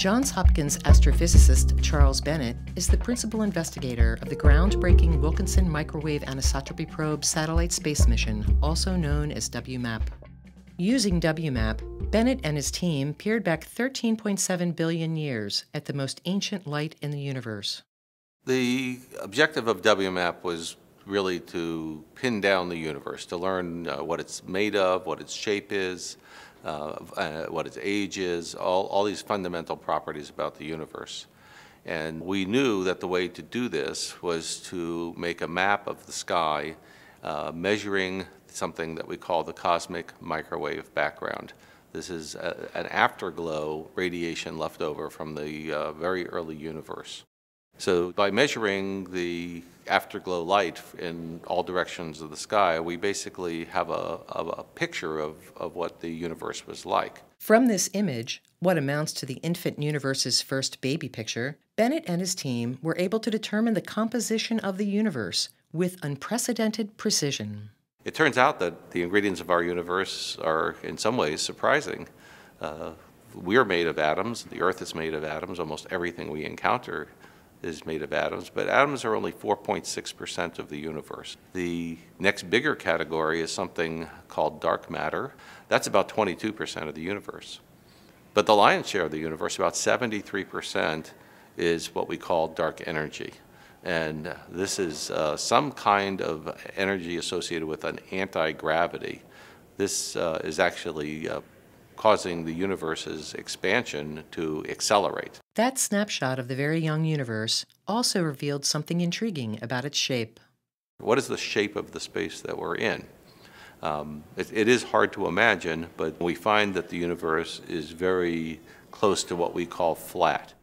Johns Hopkins astrophysicist Charles Bennett is the principal investigator of the groundbreaking Wilkinson Microwave Anisotropy Probe satellite space mission, also known as WMAP. Using WMAP, Bennett and his team peered back 13.7 billion years at the most ancient light in the universe. The objective of WMAP was really to pin down the universe, to learn uh, what it's made of, what its shape is, uh, uh, what its age is, all, all these fundamental properties about the universe. And we knew that the way to do this was to make a map of the sky uh, measuring something that we call the cosmic microwave background. This is a, an afterglow radiation left over from the uh, very early universe. So by measuring the afterglow light in all directions of the sky, we basically have a, a, a, picture of, of what the universe was like. From this image, what amounts to the infant universe's first baby picture, Bennett and his team were able to determine the composition of the universe with unprecedented precision. It turns out that the ingredients of our universe are in some ways surprising. Uh, we are made of atoms, the Earth is made of atoms, almost everything we encounter is made of atoms, but atoms are only 4.6% of the universe. The next bigger category is something called dark matter. That's about 22% of the universe. But the lion's share of the universe, about 73%, is what we call dark energy. And this is uh, some kind of energy associated with an anti-gravity. This uh, is actually uh, causing the universe's expansion to accelerate. That snapshot of the very young universe also revealed something intriguing about its shape. What is the shape of the space that we're in? Um, it, it is hard to imagine, but we find that the universe is very close to what we call flat.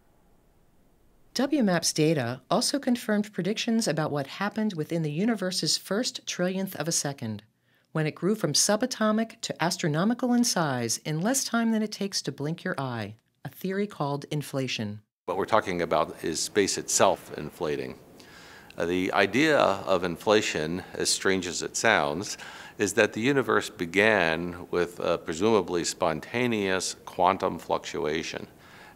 WMAP's data also confirmed predictions about what happened within the universe's first trillionth of a second when it grew from subatomic to astronomical in size in less time than it takes to blink your eye, a theory called inflation. What we're talking about is space itself inflating. Uh, the idea of inflation, as strange as it sounds, is that the universe began with a presumably spontaneous quantum fluctuation.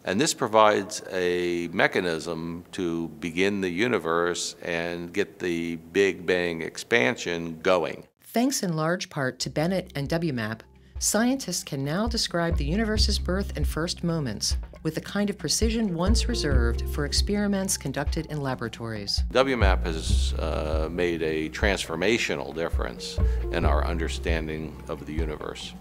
And this provides a mechanism to begin the universe and get the Big Bang expansion going. Thanks in large part to Bennett and WMAP, scientists can now describe the universe's birth and first moments with the kind of precision once reserved for experiments conducted in laboratories. WMAP has uh, made a transformational difference in our understanding of the universe.